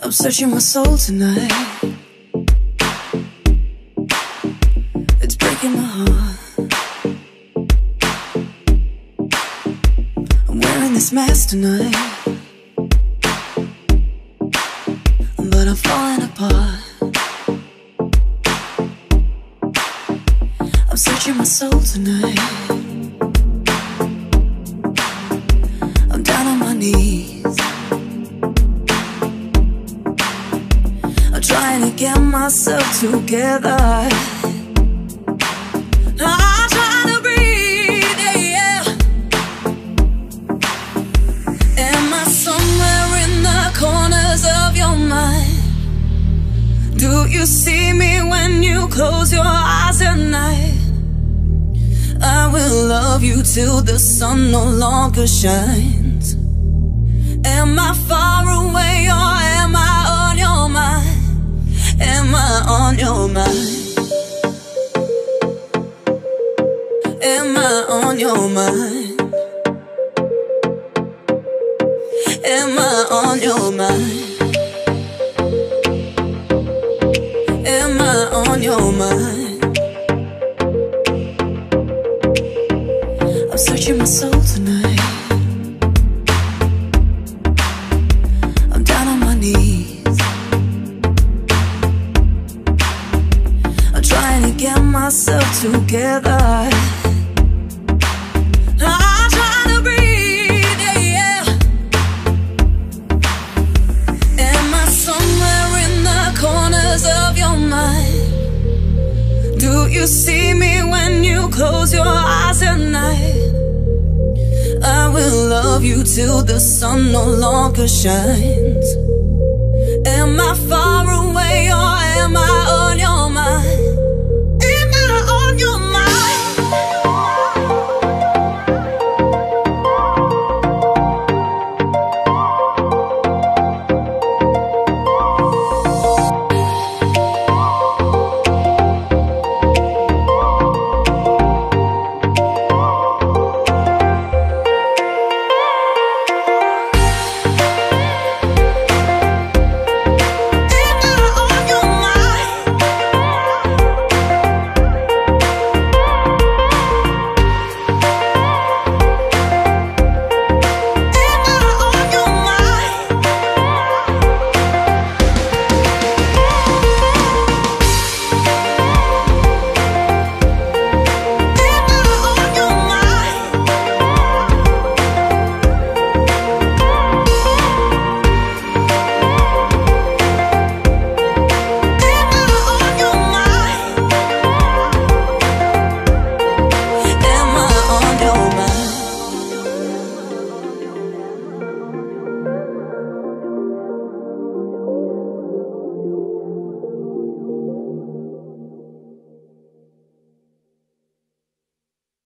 I'm searching my soul tonight. It's breaking my heart. I'm wearing this mask tonight. But I'm falling apart. I'm searching my soul tonight. Trying to get myself together. I'm trying to breathe, yeah, yeah. Am I somewhere in the corners of your mind? Do you see me when you close your eyes at night? I will love you till the sun no longer shines. Am I on your mind? Am I on your mind? Am I on your mind? I'm searching my soul tonight. I'm down on my knees. I'm trying to get myself together. Corners of your mind? Do you see me when you close your eyes at night? I will love you till the sun no longer shines. Am I far away or am I